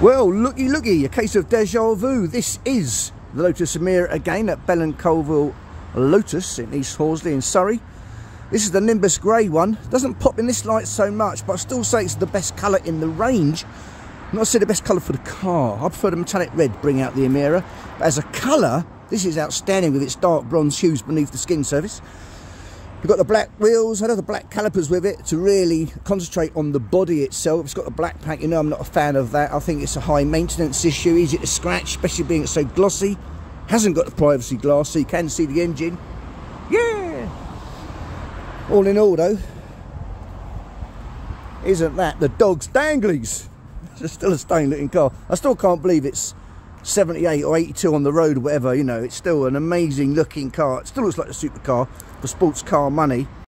Well, looky looky, a case of deja vu. This is the Lotus Emira again at Bell and Colvill Lotus in East Horsley in Surrey. This is the Nimbus Grey one. Doesn't pop in this light so much, but I still say it's the best colour in the range. Not say the best colour for the car. I prefer the metallic red bring out the Emira. But as a colour, this is outstanding with its dark bronze hues beneath the skin surface. We've got the black wheels, I know the black calipers with it to really concentrate on the body itself. It's got the black paint, you know I'm not a fan of that. I think it's a high maintenance issue, easy to scratch, especially being so glossy. Hasn't got the privacy glass, so you can see the engine. Yeah! All in all though, isn't that the dog's danglies? It's still a stain looking car. I still can't believe it's 78 or 82 on the road or whatever, you know, it's still an amazing looking car. It still looks like a supercar for sports car money.